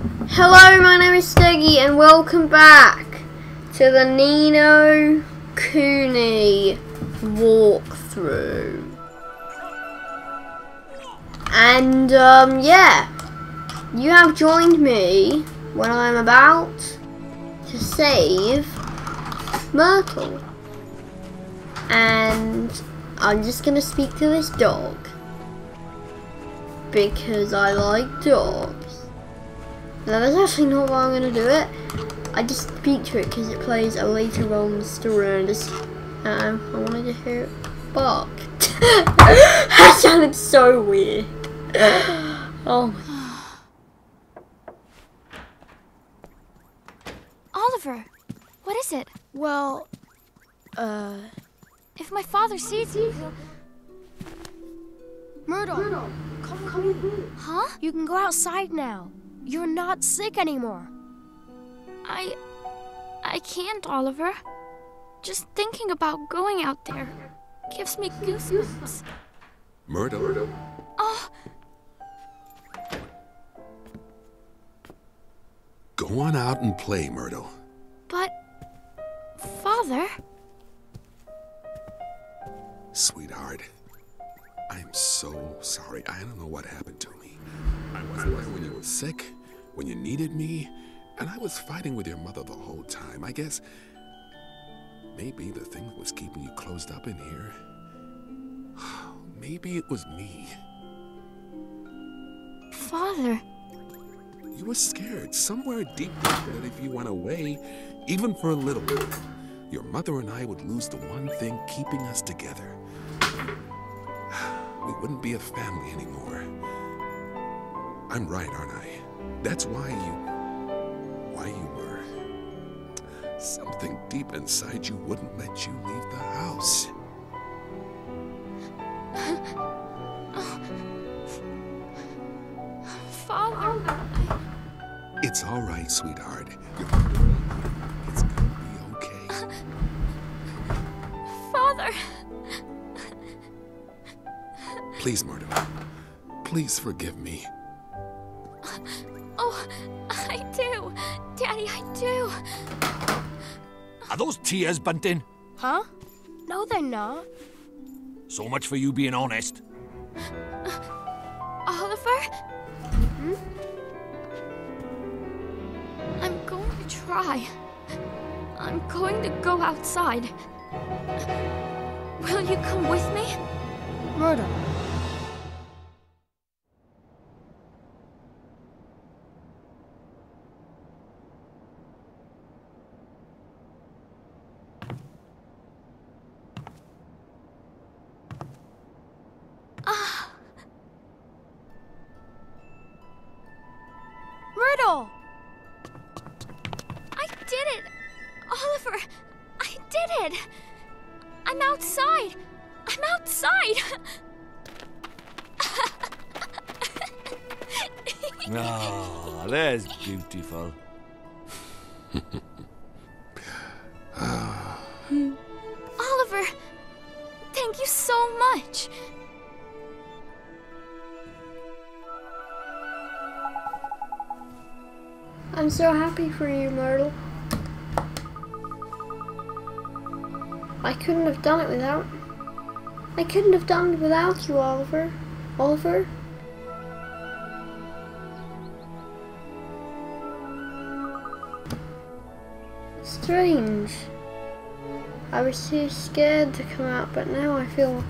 Hello, my name is Steggy, and welcome back to the Nino Cooney walkthrough. And, um, yeah, you have joined me when I'm about to save Myrtle. And I'm just gonna speak to this dog because I like dogs. No, that's actually not why I'm gonna do it. I just speak to it because it plays a later on the story and just um, I wanted to hear it bark. that sounded so weird. oh my Oliver, what is it? Well, uh, If my father sees you, he'll... Myrtle, come, come. Huh? You can go outside now. You're not sick anymore. I... I can't, Oliver. Just thinking about going out there gives me goosebumps. Myrtle? Oh, Go on out and play, Myrtle. but... Father? Sweetheart, I am so sorry. I don't know what happened to me. I there when you were sick, when you needed me, and I was fighting with your mother the whole time. I guess maybe the thing that was keeping you closed up in here, maybe it was me. Father? You were scared somewhere deep down that if you went away, even for a little bit, your mother and I would lose the one thing keeping us together. We wouldn't be a family anymore. I'm right, aren't I? That's why you. why you were. Something deep inside you wouldn't let you leave the house. Father? It's all right, sweetheart. It's gonna be okay. Father? Please, Myrtle. Please forgive me. Those tears, Bunting? Huh? No, they're not. So much for you being honest. Oliver? Hmm? I'm going to try. I'm going to go outside. Will you come with me? Myrtle. Beautiful. Oliver, thank you so much. I'm so happy for you, Myrtle. I couldn't have done it without. I couldn't have done it without you, Oliver. Oliver? Strange. I was too scared to come out, but now I feel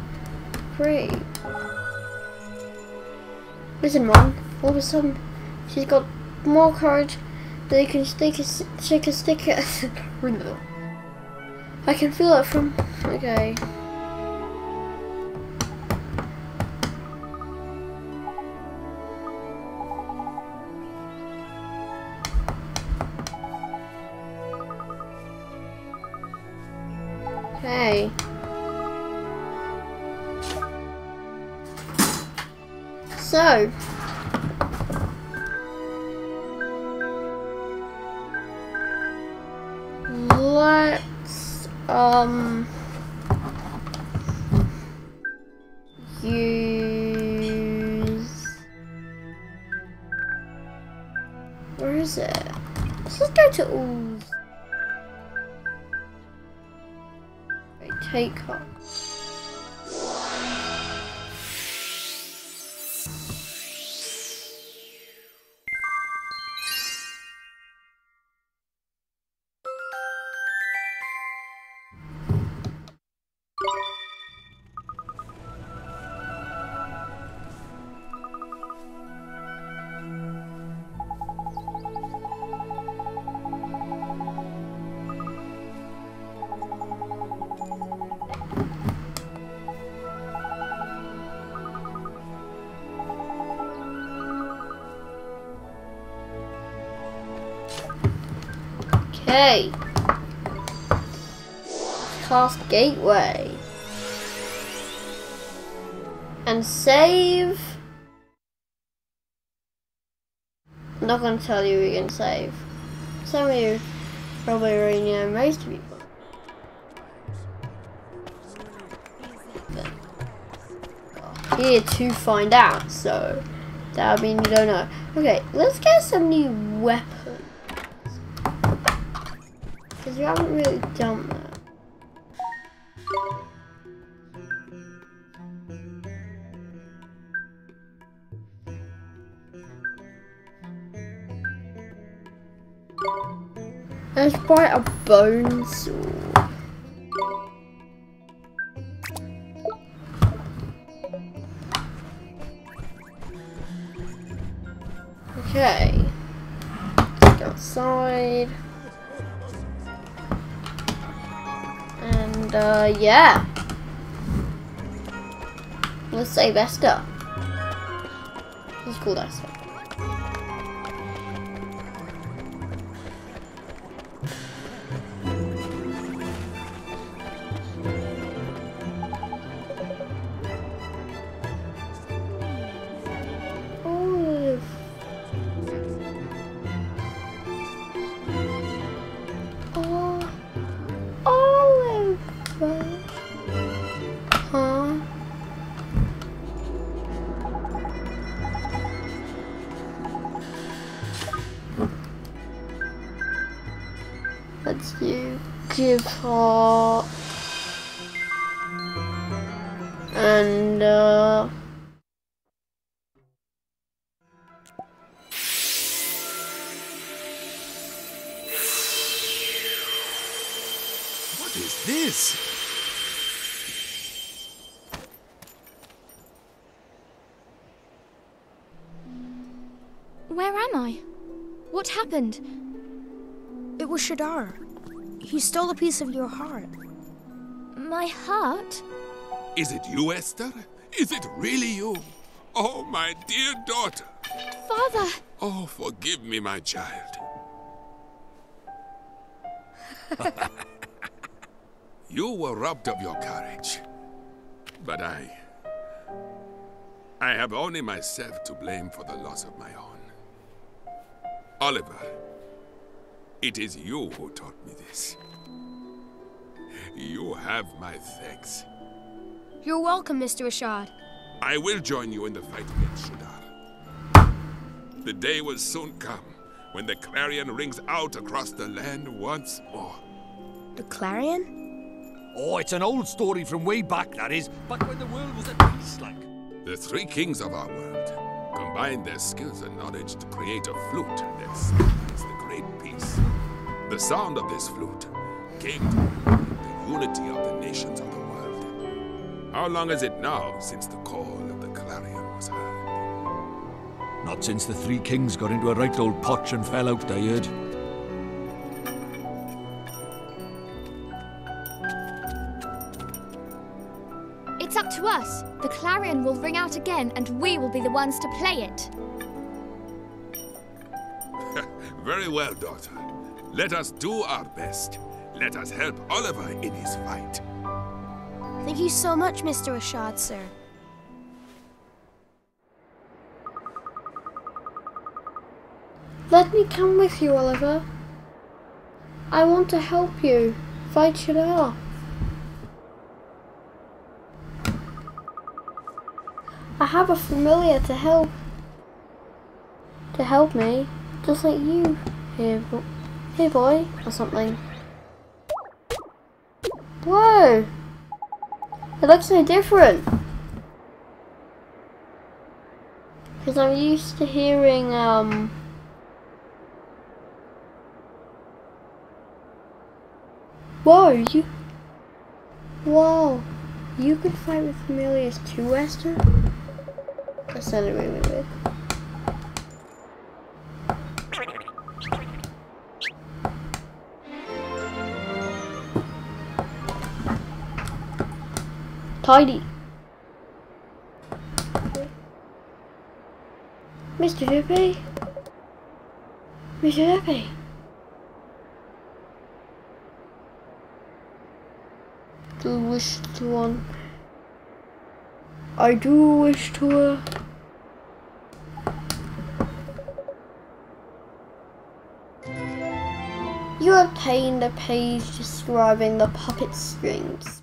free. Listen, Mom. All of a sudden, she's got more courage they can stick a, stick a stick sticker. I can feel it from. Okay. So, Okay. Cast gateway. And save. I'm not gonna tell you we can save. Some of you probably already know most people. Here to find out, so that would mean you don't know. Okay, let's get some new weapons. Because you haven't really done that. Let's buy a bone yeah. Let's save Esther. Let's call Esther. Give and uh What is this? Where am I? What happened? It was Shadar. He stole a piece of your heart. My heart? Is it you, Esther? Is it really you? Oh, my dear daughter. Father! Oh, forgive me, my child. you were robbed of your courage. But I. I have only myself to blame for the loss of my own. Oliver, it is you who taught me this. You have my thanks. You're welcome, Mr. Rashad. I will join you in the fight against Shadar. The day will soon come when the clarion rings out across the land once more. The Clarion? Oh, it's an old story from way back, that is. Back when the world was at peace, like. The three kings of our world combined their skills and knowledge to create a flute that signifies the great peace. The sound of this flute came to the unity of the nations of the world. How long is it now since the call of the clarion was heard? Not since the three kings got into a right old potch and fell out, I heard. It's up to us. The clarion will ring out again, and we will be the ones to play it. Very well, daughter. Let us do our best. Let us help Oliver in his fight. Thank you so much, Mr. Rashad, sir. Let me come with you, Oliver. I want to help you fight Shadar. I have a familiar to help. To help me. just like you. Here, here, boy, or something. Whoa! It looks so different. Because I'm used to hearing, um... Whoa, you... Whoa! You could fight with familiars too, Esther? That sounded really weird. Tidy. Mr. Hippie? Mr. Hippie? Do wish to one. I do wish to uh, You obtained a page describing the puppet strings.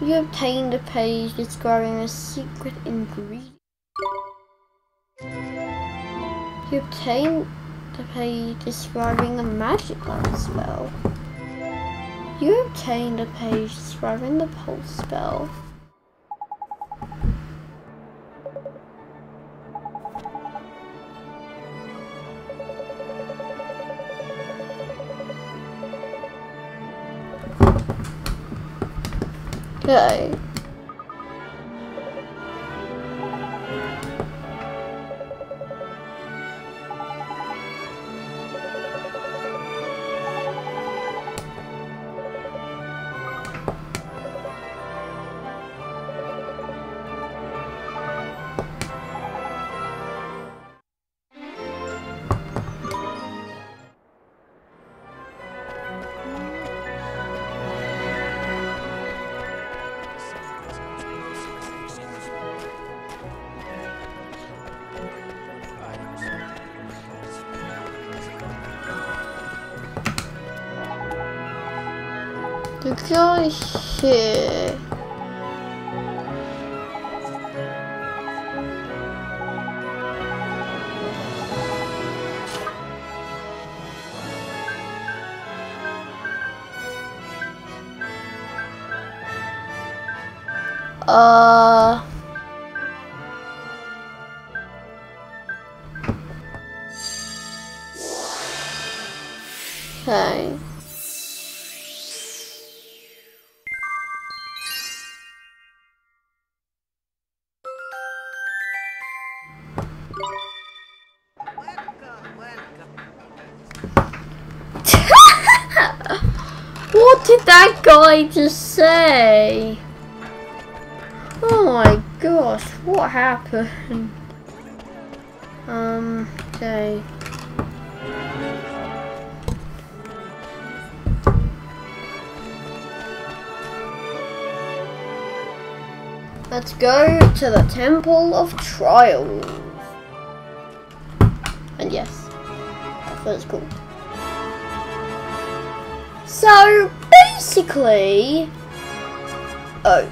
You obtained a page describing the secret ingredient. You obtained the page describing the magic lamp spell. You obtained a page describing the pulse spell. Okay. Uh. Okay. What did that guy just say? What happened? Um, okay. Let's go to the Temple of Trials. And yes, that's cool. So basically, oh.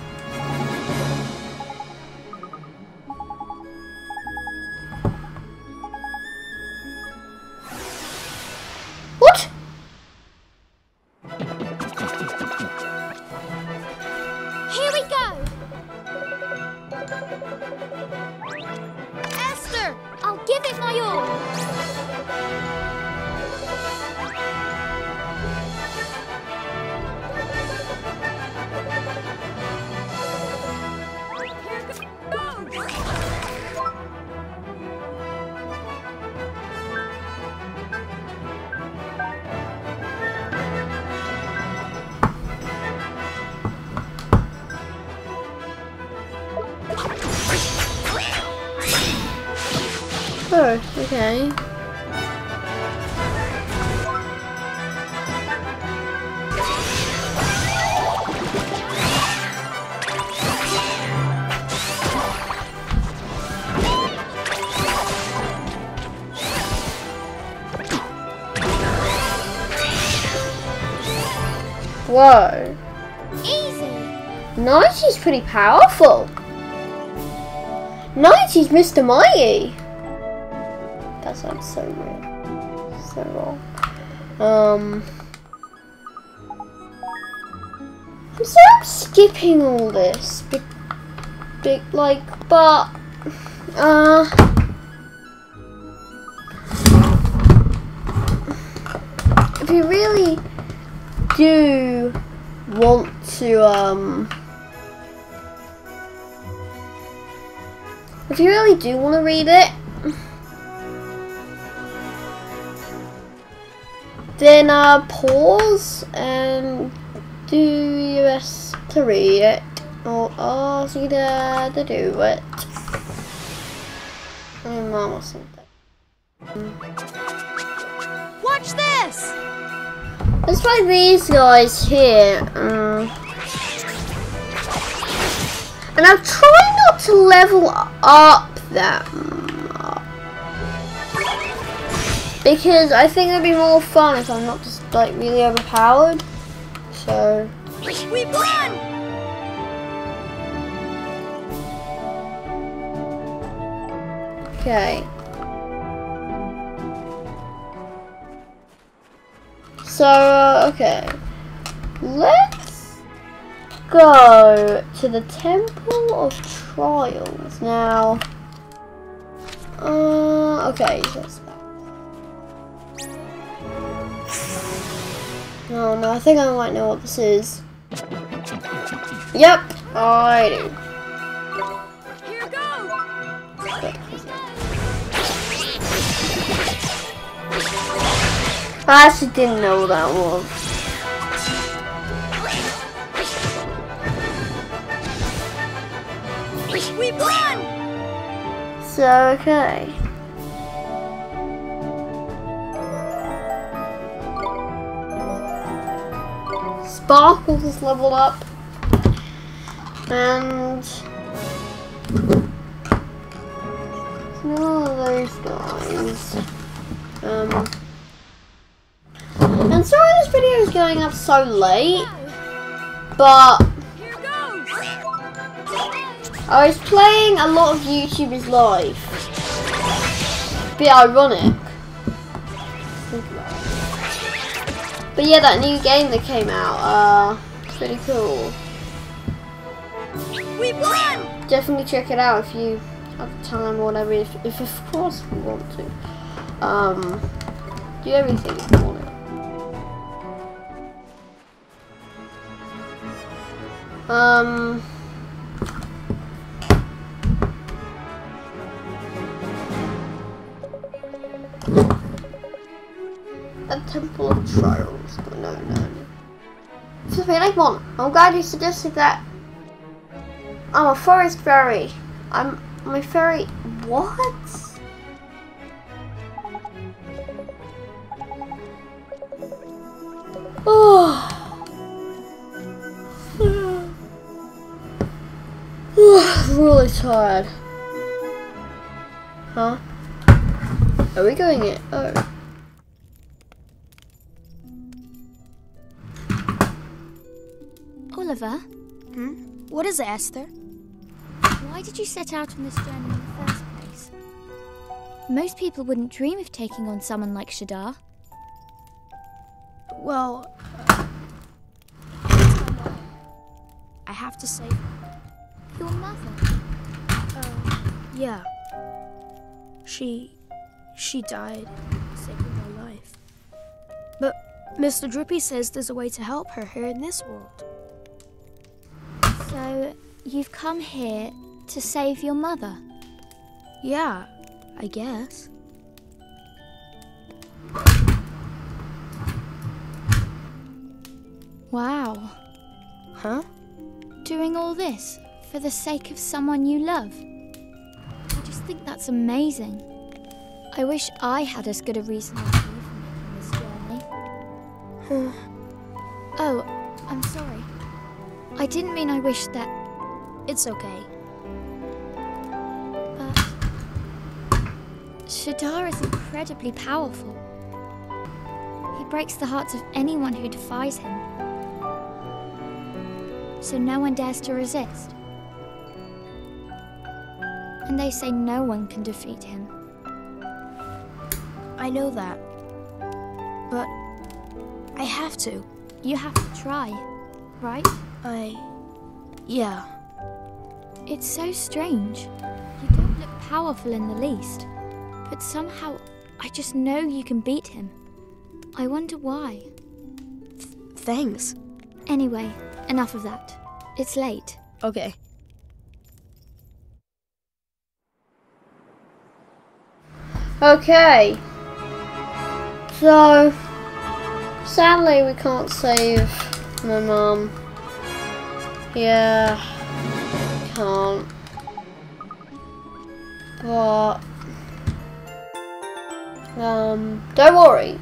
Whoa. Easy! Nighty's pretty powerful. Nighty's Mr. Mighty. That sounds so weird. So wrong. Um. I'm sorry I'm skipping all this. Big, big, like, but. Uh. If you really do want to, um. If you really do want to read it, then uh, pause and do your best to read it, or ask you to, to do it. My mom or. Watch this! Let's try these guys here. Um, and I'll try not to level up that much. Because I think it'd be more fun if I'm not just like really overpowered. So, We won! okay. So, okay. Let's go to the Temple of Trials. Now, uh, okay, that's that. Oh no, I think I might know what this is. Yep, I do. Here goes! I actually didn't know what that was. We won! So, okay. Sparkles is leveled up. And... None of those guys. Um... And sorry this video is going up so late, but! I was playing a lot of YouTubers live. Bit ironic. But yeah, that new game that came out, uh, it's pretty cool. We won! Definitely check it out if you have time or whatever, if, if of course you want to. Um, do everything you want Um, a Temple of Trials. No, no, no. This is really one. I'm glad you suggested that. I'm a forest fairy. I'm a fairy. What? Really tired. Huh? Are we going it? Oh. Oliver, hmm? What is it, Esther? why did you set out on this journey in the first place? Most people wouldn't dream of taking on someone like Shadar. Well, I have to say, Your mother. Yeah. She. she died saving my life. But Mr. Drippy says there's a way to help her here in this world. So, you've come here to save your mother? Yeah, I guess. Wow. Huh? Doing all this for the sake of someone you love? That's amazing. I wish I had as good a reason as you for this journey. oh, I'm sorry. I didn't mean I wish that, It's okay. but. Shadar is incredibly powerful. He breaks the hearts of anyone who defies him. So no one dares to resist. And they say no one can defeat him. I know that. But I have to. You have to try, right? I. Yeah. It's so strange. You don't look powerful in the least. But somehow, I just know you can beat him. I wonder why. Thanks. Anyway, enough of that. It's late. Okay. Okay. So, sadly we can't save my mum. Yeah, can't. But, um, don't worry.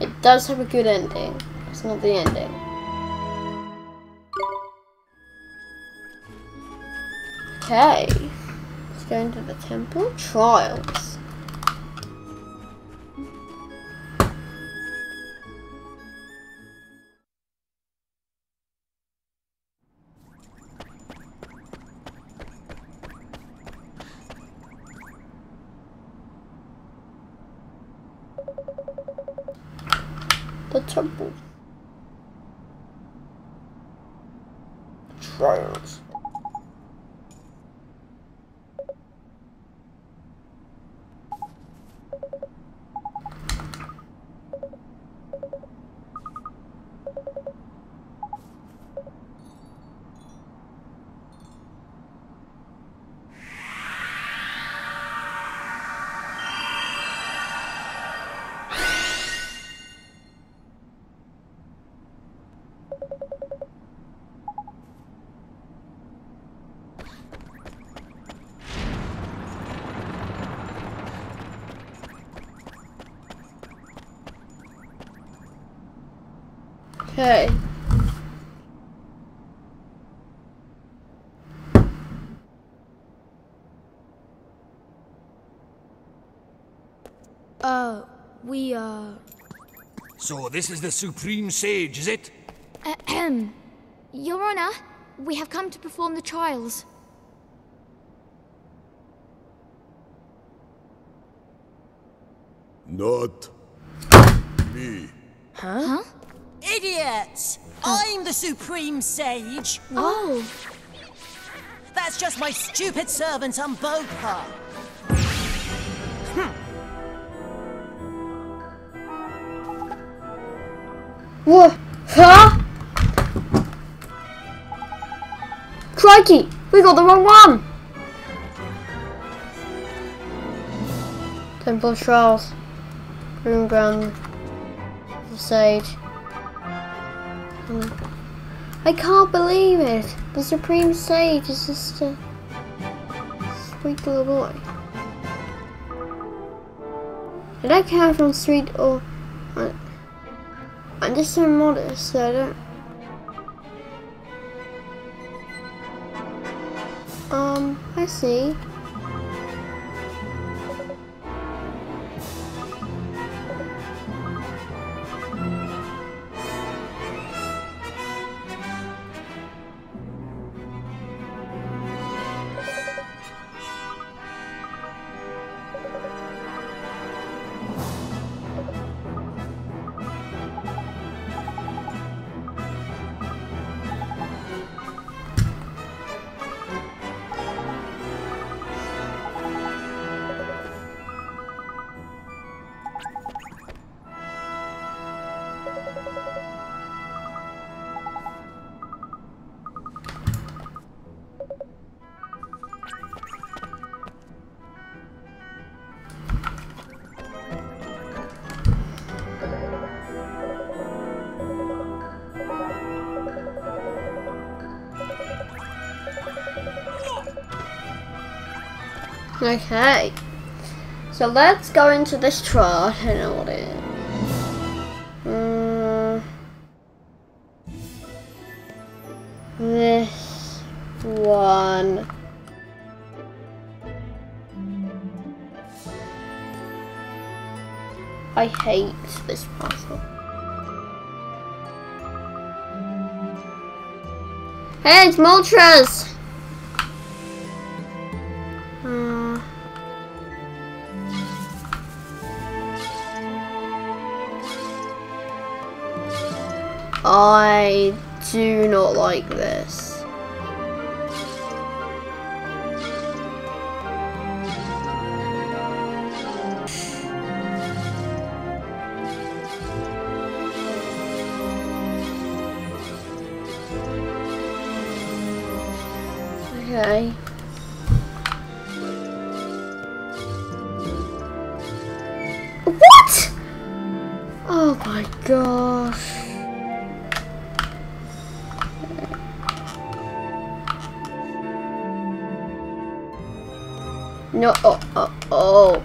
It does have a good ending. It's not the ending. Okay. Let's go into the temple trials. Okay. Uh, we, uh. So this is the Supreme Sage, is it? Ahem. Your Honor, we have come to perform the trials. Not me. Idiots! I'm the Supreme Sage. Oh, That's just my stupid servant Umbopa. Hmm. What? Huh? Crikey! We got the wrong one! Temple of Trials. Room Ground. The Sage. I can't believe it! The Supreme Sage is just a sweet little boy. I don't care if I'm sweet or... I- I'm just so modest, so I don't. Um, I see. Okay. So let's go into this trial. I don't know what it is. Mm. this one. I hate this puzzle. Hey, it's Moltres! I do not like this. Oh, oh, oh.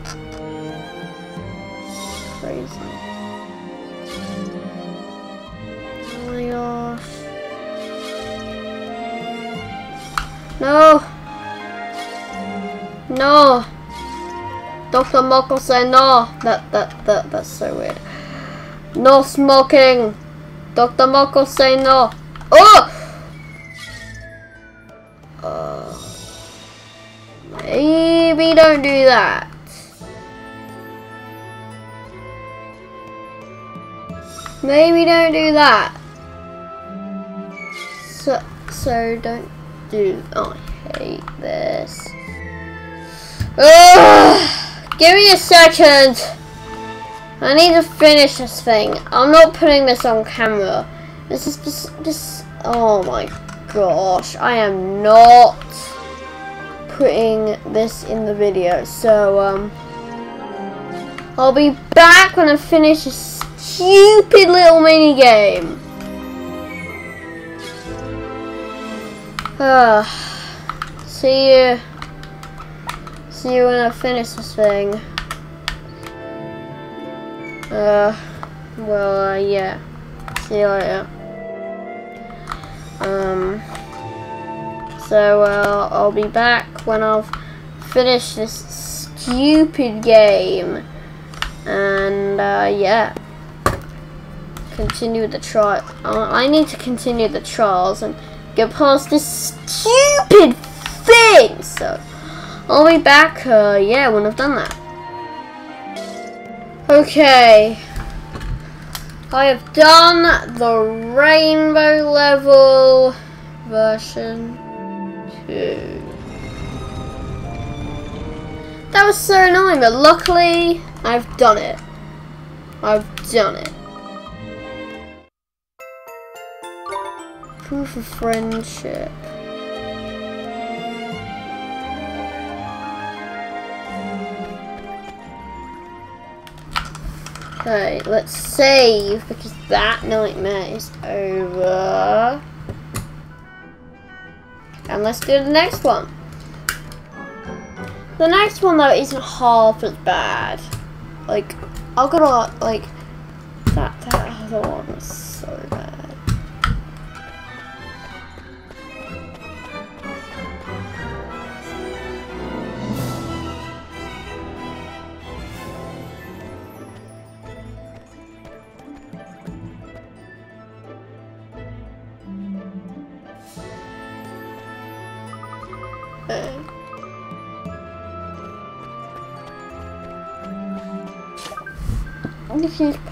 Crazy. Oh my gosh. No. No. Dr. Moko said no. That, that, that, that's so weird. No smoking. Dr. Moko say no. Oh! Don't do that. Maybe don't do that. So, so don't do. Oh, I hate this. Ugh, give me a second. I need to finish this thing. I'm not putting this on camera. This is just, just, oh my gosh. I am not putting this in the video. So, um, I'll be back when I finish this stupid little mini game. Uh, see you. See you when I finish this thing. Uh, well, uh, yeah. See you later. Um, so, uh, I'll be back when I've finished this stupid game. And, uh, yeah. Continue the trial. I need to continue the trials and get past this stupid thing. So, I'll be back, uh, yeah, when I've done that. Okay. I have done the rainbow level version 2. That was so annoying, but luckily I've done it. I've done it. Proof of friendship. Okay, let's save because that nightmare is over. Let's do the next one. The next one though isn't half as bad. Like, I've got a like that that other one was so bad.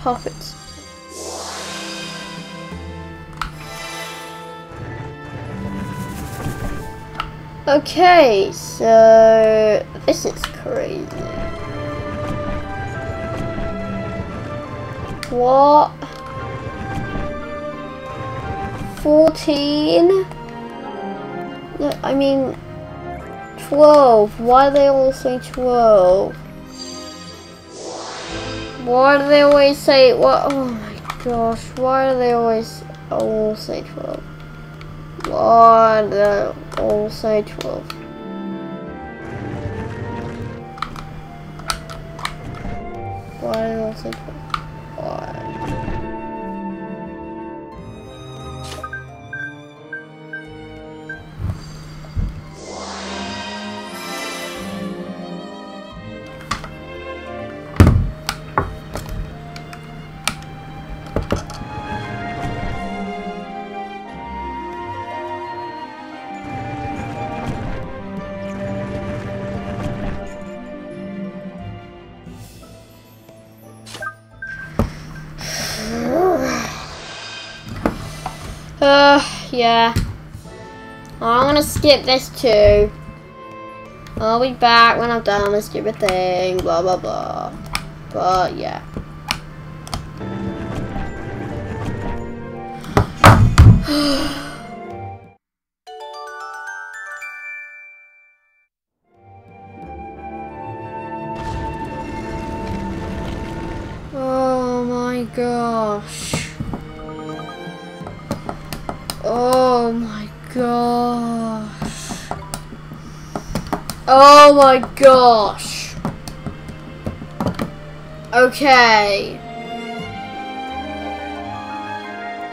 Puppets. Okay, so this is crazy. What? 14? No, I mean, 12. Why are they all saying 12? Why do they always say, what? Oh my gosh, why do they always all say 12? Why do they all say 12? Why do they all say 12? I'm gonna skip this too. I'll be back when I've done this stupid thing, blah blah blah. But yeah. Oh my gosh. Okay.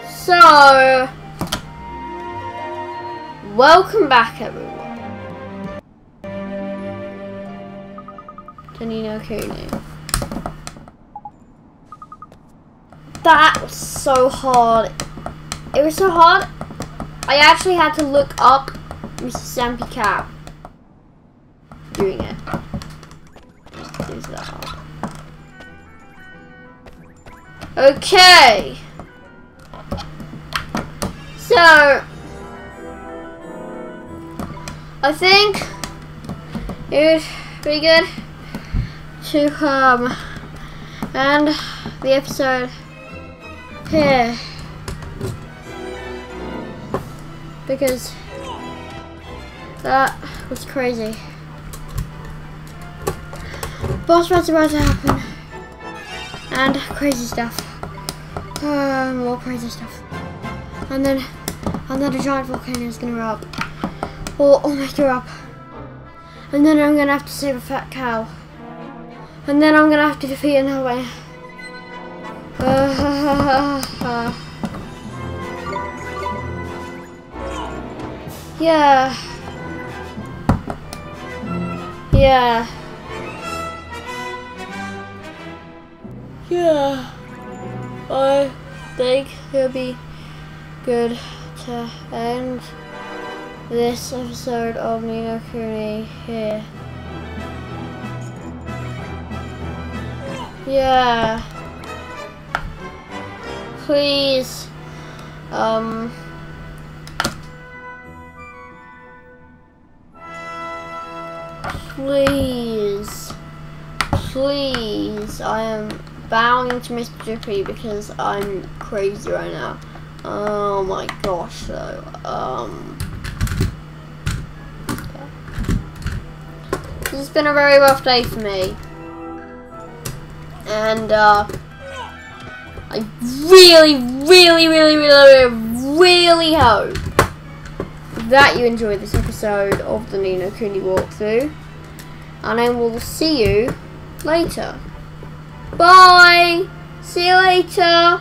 So, welcome back everyone. To Ni no Kuni. That was so hard. It was so hard. I actually had to look up Mr. Stampy Cat doing it. That hard. Okay. So, I think it would be good to um end the episode here because that was crazy. Boss fights about to happen and crazy stuff. Uh, more crazy stuff. And then, and then a giant volcano is gonna erupt. Or almost erupt. And then I'm gonna have to save a fat cow. And then I'm gonna have to defeat another way. Uh, yeah. Yeah. Yeah. I think it'll be good to end this episode of Ni no Kuni here. Yeah. Please, um, please, please, I am bowing to Mr. Drippy because I'm crazy right now. Oh my gosh, though. Um, yeah. This has been a very rough day for me. And, uh, I really, really, really, really, really hope that you enjoyed this episode of the Ni no Kuni walkthrough. And I will see you later. Bye! See you later!